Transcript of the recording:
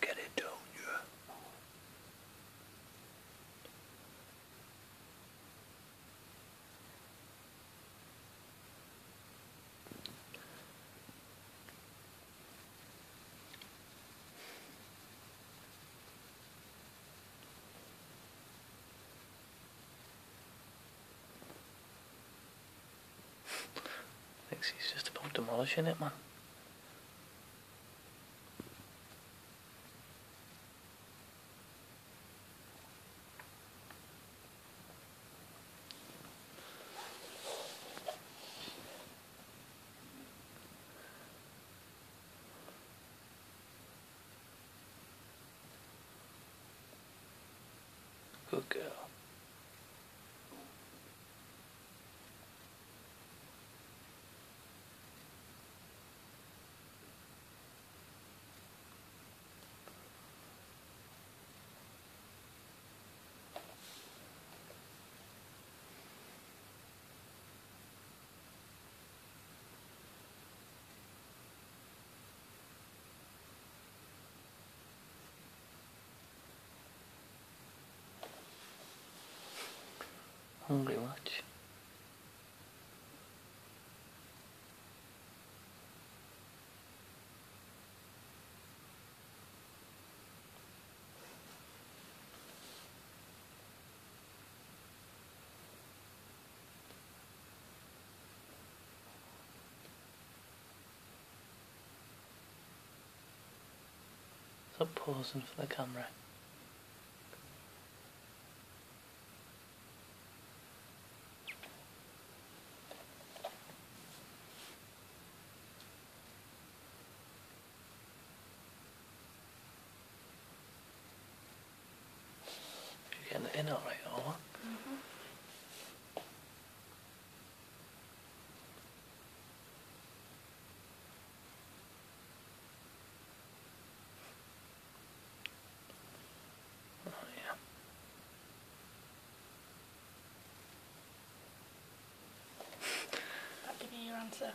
get it, don't you? Thinks he's just about demolishing it, man. Good girl. Hungry much? Stop pausing for the camera. You're it yeah. I'll give you your answer.